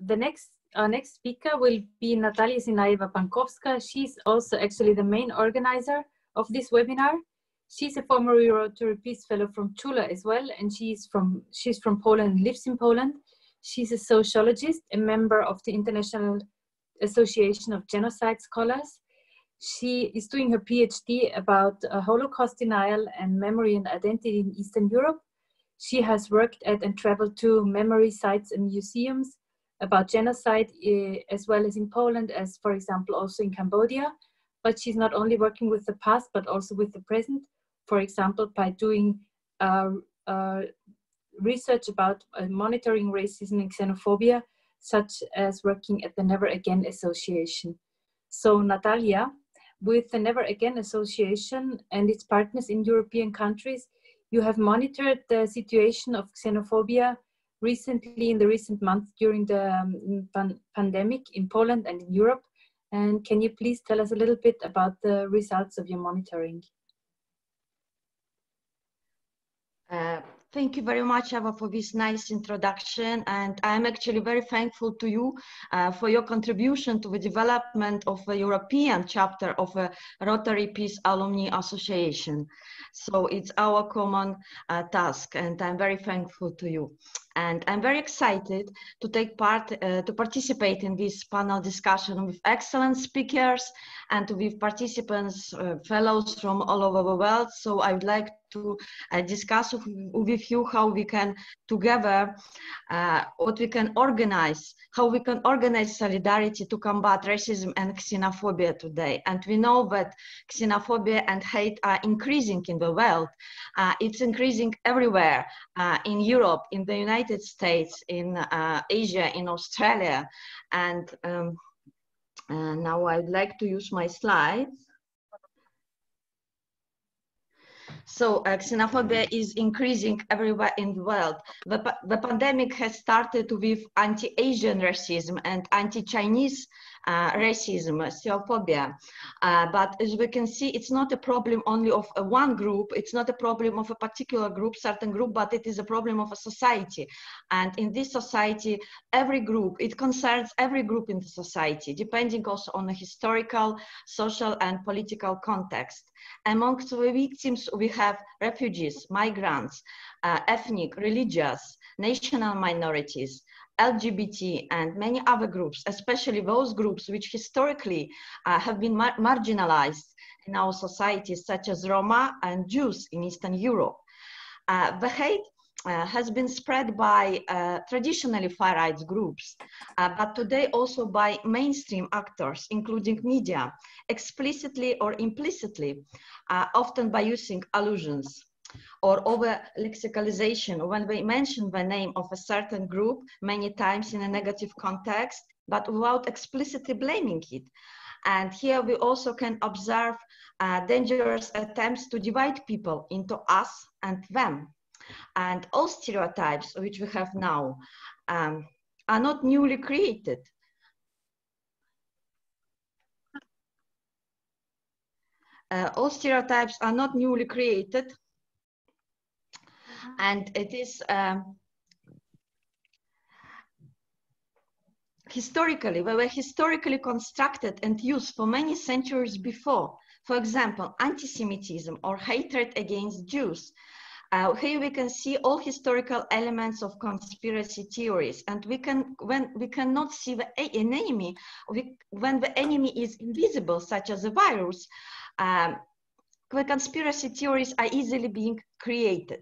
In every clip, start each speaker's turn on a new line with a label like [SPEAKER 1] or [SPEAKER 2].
[SPEAKER 1] the next our next speaker will be Natalia Sineaeva Pankowska. She's also actually the main organizer of this webinar. She's a former Rotary Peace Fellow from Chula as well, and she's from she's from Poland, lives in Poland. She's a sociologist, a member of the International Association of Genocide Scholars. She is doing her PhD about uh, Holocaust denial and memory and identity in Eastern Europe. She has worked at and traveled to memory sites and museums about genocide uh, as well as in Poland, as for example, also in Cambodia. But she's not only working with the past, but also with the present, for example, by doing uh, uh, research about uh, monitoring racism and xenophobia, such as working at the Never Again Association. So Natalia, with the Never Again Association and its partners in European countries, you have monitored the situation of xenophobia recently in the recent months during the um, pan pandemic in Poland and in Europe. And can you please tell us a little bit about the results of your monitoring?
[SPEAKER 2] Uh, Thank you very much, Eva, for this nice introduction. And I'm actually very thankful to you uh, for your contribution to the development of a European chapter of a Rotary Peace Alumni Association. So it's our common uh, task, and I'm very thankful to you. And I'm very excited to take part, uh, to participate in this panel discussion with excellent speakers and with participants, uh, fellows from all over the world. So I would like to uh, discuss with you how we can together, uh, what we can organize, how we can organize solidarity to combat racism and xenophobia today. And we know that xenophobia and hate are increasing in the world. Uh, it's increasing everywhere, in Europe, in the United States, in Asia, in Australia. And um, uh, now I'd like to use my slides. So uh, xenophobia is increasing everywhere in the world. The, the pandemic has started with anti-Asian racism and anti-Chinese uh, racism, xenophobia. Uh, but as we can see, it's not a problem only of a one group. It's not a problem of a particular group, certain group, but it is a problem of a society. And in this society, every group, it concerns every group in the society, depending also on the historical, social, and political context. Amongst the victims, we have refugees, migrants, uh, ethnic, religious, national minorities, LGBT and many other groups, especially those groups which historically uh, have been mar marginalized in our societies, such as Roma and Jews in Eastern Europe. Uh, the hate uh, has been spread by uh, traditionally far right groups, uh, but today also by mainstream actors, including media, explicitly or implicitly, uh, often by using allusions or over lexicalization when we mention the name of a certain group many times in a negative context, but without explicitly blaming it. And here we also can observe uh, dangerous attempts to divide people into us and them. And all stereotypes which we have now um, are not newly created. Uh, all stereotypes are not newly created, and it is um, historically, they were historically constructed and used for many centuries before. For example, anti-Semitism or hatred against Jews. Uh, here we can see all historical elements of conspiracy theories, and we can when we cannot see the enemy, we, when the enemy is invisible, such as a virus, um, the conspiracy theories are easily being created.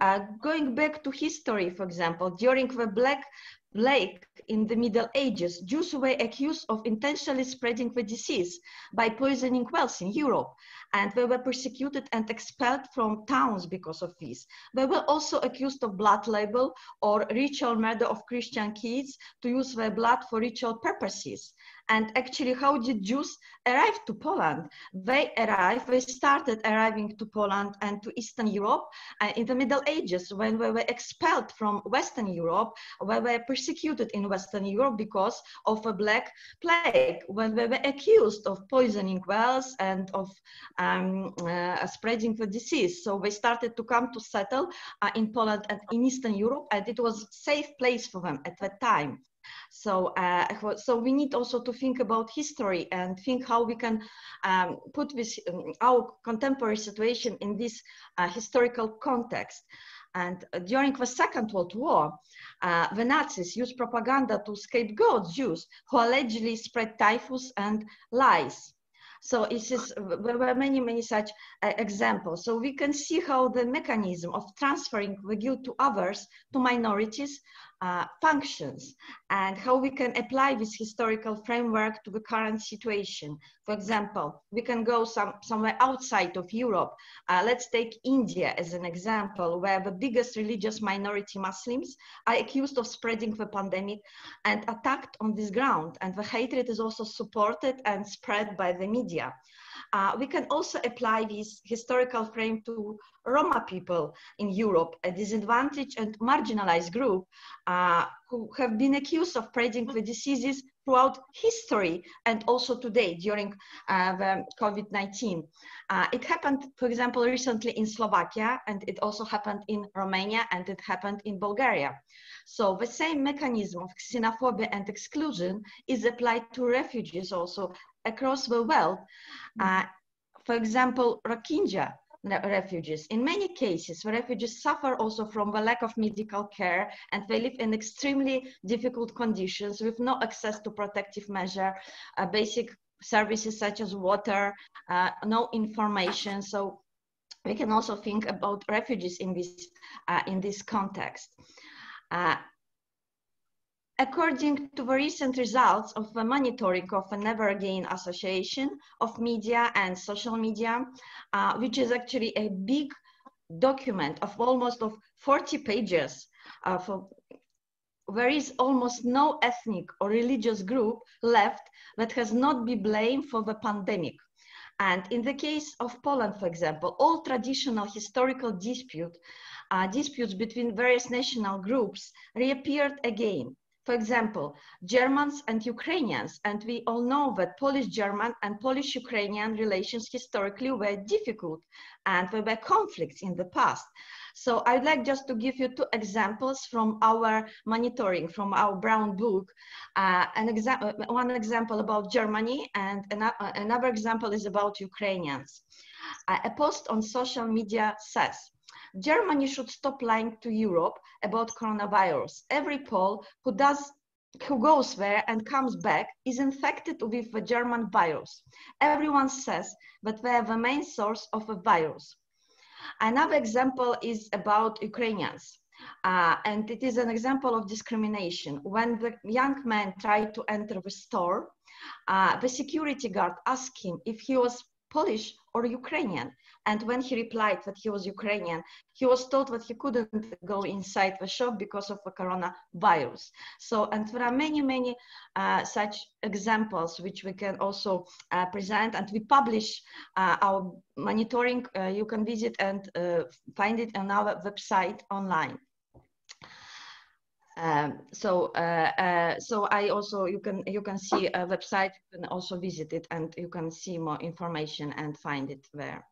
[SPEAKER 2] Uh, going back to history, for example, during the Black Plague in the Middle Ages, Jews were accused of intentionally spreading the disease by poisoning wells in Europe, and they were persecuted and expelled from towns because of this. They were also accused of blood libel or ritual murder of Christian kids to use their blood for ritual purposes. And actually, how did Jews arrive to Poland? They arrived, they started arriving to Poland and to Eastern Europe uh, in the Middle Ages when they were expelled from Western Europe, where they were persecuted in Western Europe because of a Black Plague, when they were accused of poisoning wells and of um, uh, spreading the disease. So they started to come to settle uh, in Poland and in Eastern Europe, and it was a safe place for them at that time. So, uh, so we need also to think about history and think how we can um, put this, um, our contemporary situation in this uh, historical context. And uh, during the Second World War, uh, the Nazis used propaganda to scapegoat Jews who allegedly spread typhus and lies. So there were many, many such uh, examples. So we can see how the mechanism of transferring the guilt to others, to minorities, uh, functions and how we can apply this historical framework to the current situation. For example, we can go some, somewhere outside of Europe. Uh, let's take India as an example, where the biggest religious minority Muslims are accused of spreading the pandemic and attacked on this ground. And the hatred is also supported and spread by the media. Uh, we can also apply this historical frame to Roma people in Europe, a disadvantaged and marginalized group uh, who have been accused of spreading the diseases throughout history and also today during uh, the COVID-19. Uh, it happened, for example, recently in Slovakia, and it also happened in Romania, and it happened in Bulgaria. So the same mechanism of xenophobia and exclusion is applied to refugees also across the world. Uh, for example, Rohingya refugees. In many cases, refugees suffer also from the lack of medical care and they live in extremely difficult conditions with no access to protective measure, uh, basic services such as water, uh, no information. So we can also think about refugees in this, uh, in this context. According to the recent results of the monitoring of the Never Again Association of Media and Social Media, uh, which is actually a big document of almost of 40 pages, uh, for, there is almost no ethnic or religious group left that has not been blamed for the pandemic. And in the case of Poland, for example, all traditional historical dispute, uh, disputes between various national groups reappeared again for example, Germans and Ukrainians, and we all know that Polish-German and Polish-Ukrainian relations historically were difficult and there were conflicts in the past. So I'd like just to give you two examples from our monitoring, from our brown book. Uh, an exa uh, one example about Germany and uh, another example is about Ukrainians. Uh, a post on social media says, Germany should stop lying to Europe about coronavirus. Every Pole who does who goes there and comes back is infected with the German virus. Everyone says that they are the main source of a virus. Another example is about Ukrainians. Uh, and it is an example of discrimination. When the young man tried to enter the store, uh, the security guard asked him if he was Polish or Ukrainian. And when he replied that he was Ukrainian, he was told that he couldn't go inside the shop because of the coronavirus. So, and there are many, many uh, such examples which we can also uh, present and we publish uh, our monitoring. Uh, you can visit and uh, find it on our website online. Um, so uh, uh, so I also you can you can see a website you can also visit it and you can see more information and find it there.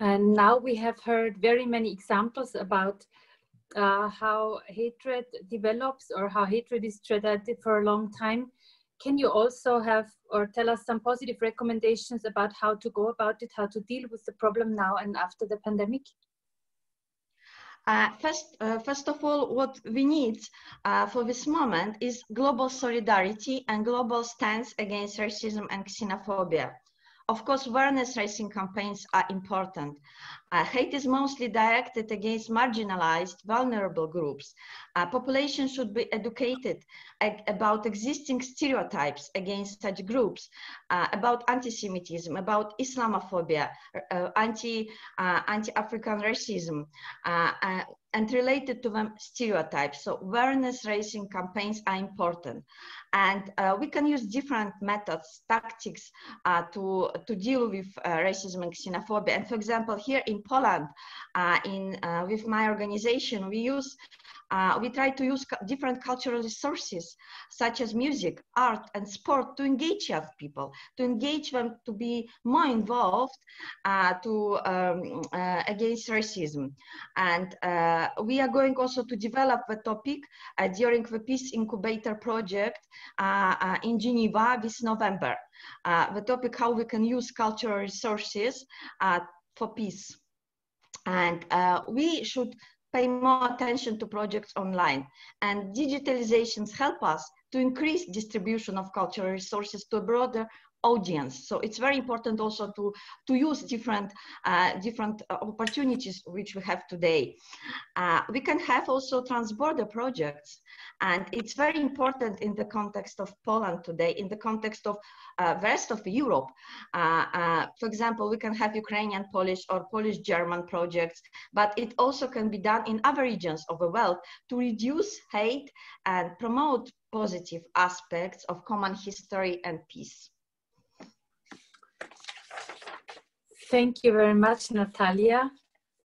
[SPEAKER 1] And now we have heard very many examples about uh, how hatred develops or how hatred is treated for a long time. Can you also have or tell us some positive recommendations about how to go about it, how to deal with the problem now and after the pandemic?
[SPEAKER 2] Uh, first, uh, first of all, what we need uh, for this moment is global solidarity and global stance against racism and xenophobia. Of course, awareness raising campaigns are important. Uh, hate is mostly directed against marginalized, vulnerable groups. Uh, population should be educated about existing stereotypes against such groups, uh, about anti-Semitism, about Islamophobia, uh, anti, uh, anti-African racism, uh, and related to them stereotypes. So awareness raising campaigns are important. And uh, we can use different methods, tactics uh, to, to deal with uh, racism and xenophobia. And for example, here in Poland, uh, in, uh, with my organization, we use uh, we try to use different cultural resources such as music, art, and sport to engage young people, to engage them to be more involved uh, to um, uh, against racism. And uh, we are going also to develop a topic uh, during the Peace Incubator project uh, in Geneva this November. the topic how we can use cultural resources for peace. And we should pay more attention to projects online. And digitalizations help us to increase distribution of cultural resources to a broader audience. So it's very important also to, to use different, uh, different uh, opportunities which we have today. Uh, we can have also transborder projects. And it's very important in the context of Poland today, in the context of uh, rest of Europe. Uh, uh, for example, we can have Ukrainian Polish or Polish German projects, but it also can be done in other regions of the world to reduce hate and promote positive aspects of common history and peace.
[SPEAKER 1] Thank you very much, Natalia.